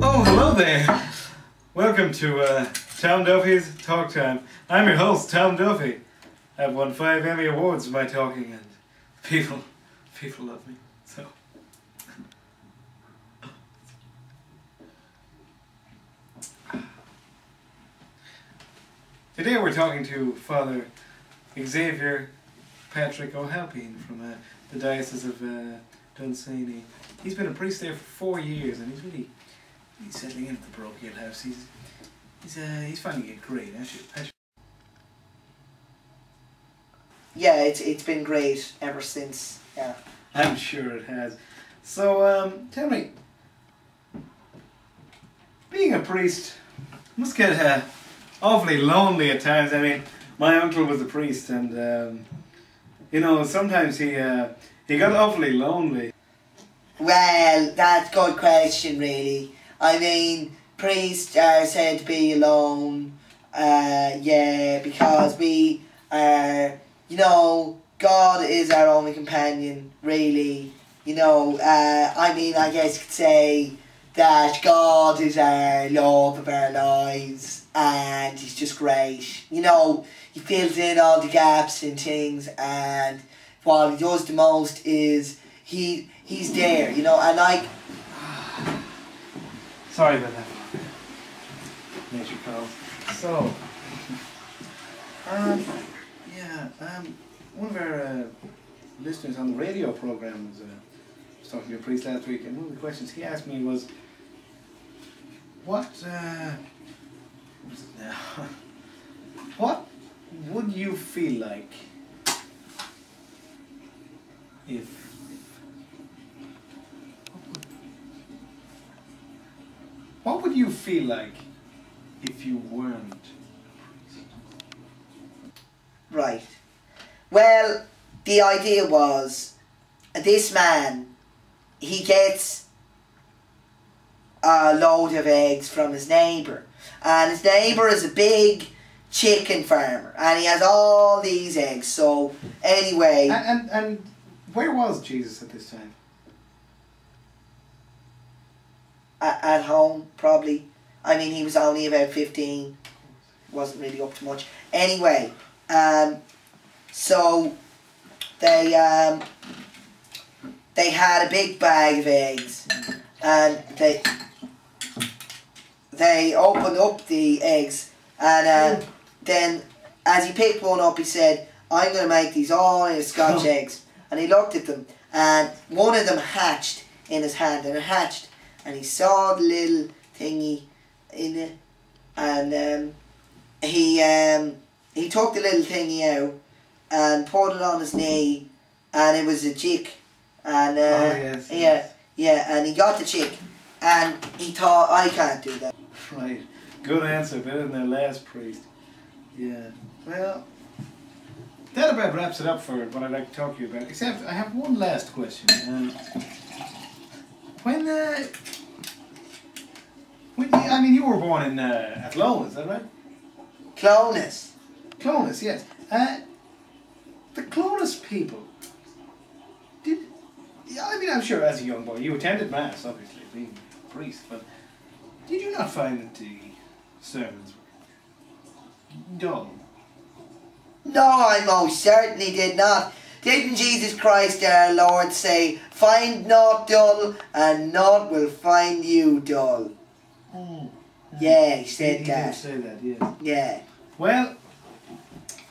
Oh, hello there. Welcome to uh, Tom Duffy's Talk Time. I'm your host, Tom Duffy. I've won five Emmy Awards for my talking, and people, people love me. So. Today we're talking to Father Xavier Patrick O'Halpin from uh, the Diocese of uh, Dunsany. He's been a priest there for four years, and he's really he's settling into the parochial house. He's he's uh, he's finding it great. Actually, actually. Yeah, it's it's been great ever since. Yeah. I'm sure it has. So, um, tell me, being a priest must get uh, awfully lonely at times. I mean, my uncle was a priest, and um, you know, sometimes he uh, he got awfully lonely. Well, that's good question, really. I mean, priests are said to be alone. Uh, yeah, because we are, you know, God is our only companion, really. You know, uh, I mean, I guess you could say that God is our love of our lives and He's just great. You know, He fills in all the gaps and things, and what He does the most is He He's there, you know, and like Sorry about that. Nature calls. So, um, yeah, um, one of our uh, listeners on the radio program was, uh, was talking to a priest last week, and one of the questions he asked me was, "What, uh, what would you feel like if?" What would you feel like if you weren't? Right. Well, the idea was this man, he gets a load of eggs from his neighbour. And his neighbour is a big chicken farmer. And he has all these eggs. So, anyway, And, and and where was Jesus at this time? at, at home, probably. I mean, he was only about 15. Wasn't really up to much. Anyway, um, so they um, they had a big bag of eggs, and they they opened up the eggs, and uh, then as he picked one up, he said, "I'm going to make these all into Scotch Oh. eggs." And he looked at them, and one of them hatched in his hand, and it hatched, and he saw the little thingy in it, and um, he um, he took the little thingy out and put it on his knee, and it was a chick, and uh, Oh, yes, yeah, yes. yeah, and he got the chick, and he thought I can't do that. Right. Good answer. Better than the last priest. Yeah. Well, that about wraps it up for what I'd like to talk to you about. Except I have one last question. Um, when uh, when you, I mean you were born in uh, Athlone, is that right? Clones. Clones, yes. Uh, the Clones people. Did yeah, I mean I'm sure as a young boy you attended mass, obviously being a priest, but did you not find that the sermons were dull? No, I most certainly did not. Didn't Jesus Christ our Lord say, Find not dull, and naught will find you dull? Yeah, he said he that. did say that, yes. Yeah. Well,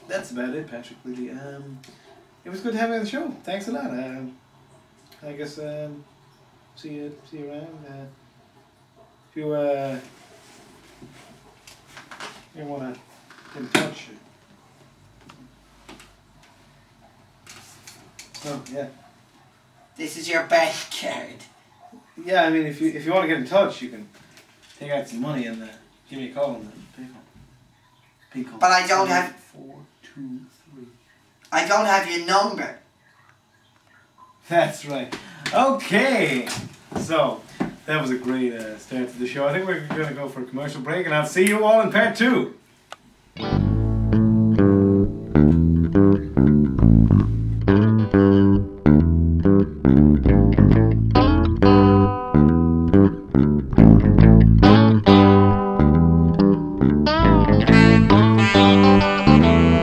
that's about it, Patrick. Really, um, it was good to have you on the show. Thanks a lot. Um, I guess um, see you see you around. Uh, you uh, you want to get in touch. Oh yeah, This is your bank card. yeah. I mean, if you if you want to get in touch, you can take out some money and uh, give me a call on the payphone. Pay call. But I don't have- Four two three. I don't have your number. That's right. Okay. So, that was a great uh, start to the show. I think we're going to go for a commercial break, and I'll see you all in part two.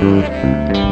Thank